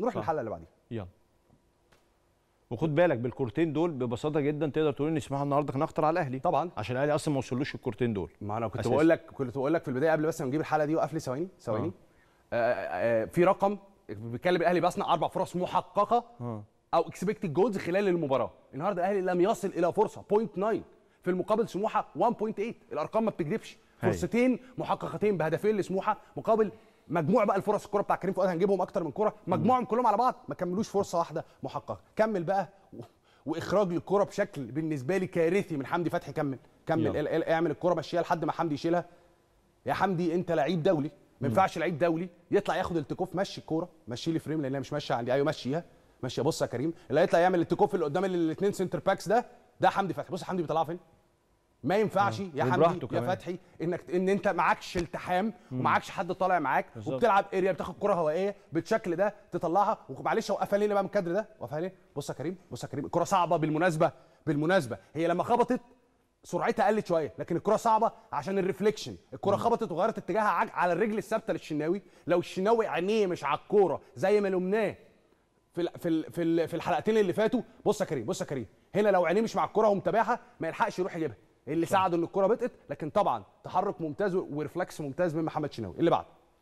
نروح. للحلقة اللي بعديها. يلا. وخد بالك بالكورتين دول ببساطة جدا تقدر تقول إن سموحه النهارده كان اخطر على الأهلي. طبعا. عشان الأهلي أصلا ما وصلوش الكورتين دول. ما أنا كنت. بقول لك كنت بقول لك في البداية قبل بس ما نجيب الحلقة دي وقف لي ثواني ثواني. آه. آه في رقم بيتكلم الأهلي بيصنع أربع فرص محققة آه. أو expected goals خلال المباراة. النهارده الأهلي لم يصل إلى فرصة. 0.9 في المقابل سموحة 1.8 الأرقام ما بتكذبش. فرصتين محققتين بهدفين لسموحة مقابل مجموع بقى الفرص الكرة بتاع كريم فؤاد هنجيبهم أكتر من كرة. مجموعهم كلهم على بعض ما كملوش فرصة واحدة محققة. كمل بقى و- وإخراج للكره بشكل بالنسبة لي كارثي من حمدي فتحي كمل. كمل يلا. ال- ال- اعمل الكرة مشيها لحد ما حمدي يشيلها. يا حمدي أنت لعيب دولي ما ينفعش لعيب دولي يطلع ياخد ال takeoff مشي الكورة مشي لي frame لانها مش ماشية عندي. أيوه مشيها. ماشيه بص يا كريم اللي هيطلع يعمل ال takeoff اللي قدام الاثنين center backs ده ده حمدي فتحي. بص حمدي بيطلعها فين؟ ما ينفعش يا حمدي يا. فتحي إنك إن أنت معكش التحام ومعكش حد طالع معاك. وبتلعب area بتاخد كرة هوائية بالشكل ده تطلعها ومعلش وقفها ليه بقى من الكادر ده وقفها ليه بص يا كريم بص يا كريم الكرة صعبة بالمناسبة بالمناسبة. هي لما خبطت سرعتها قلت شوية لكن الكرة صعبة عشان ال reflection الكرة خبطت وغيرت اتجاهها على الرجل الثابتة للشناوي. لو الشناوي عينيه مش على الكورة زي ما لمناه في في في الحلقتين اللي فاتوا بص يا كريم بص يا كريم هنا لو عينيه مش مع الكورة ومتابعها ما يلحقش يروح يجيبها. اللي ساعده ان الكوره بتقت لكن طبعا تحرك ممتاز ورفلكس ممتاز من محمد شناوي. اللي بعده.